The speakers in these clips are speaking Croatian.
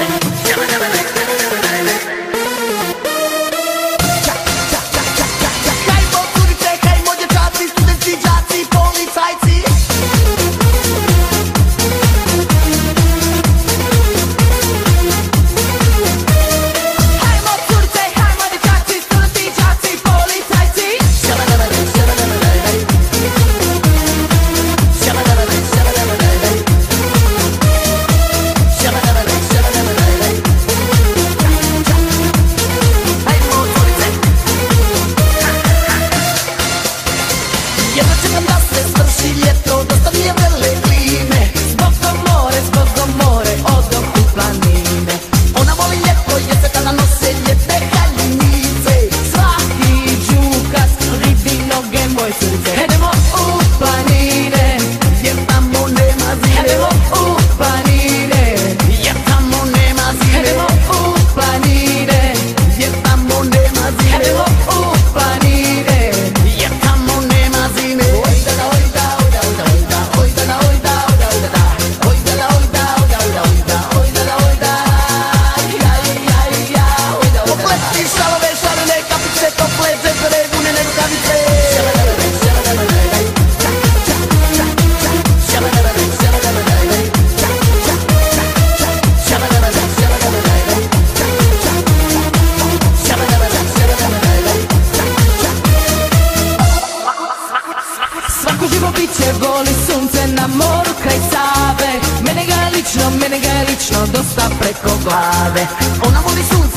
Listen. moru kraj Save. Mene ga je lično, mene ga je lično dosta preko glave. Ona voli sunce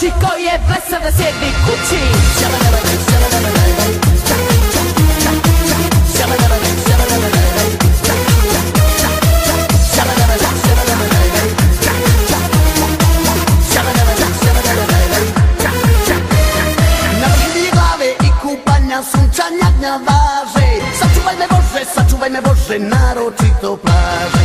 oči koje vesel na sjedi kući. Sačuvaj me Bože, sačuvaj me Bože, naročito plaže.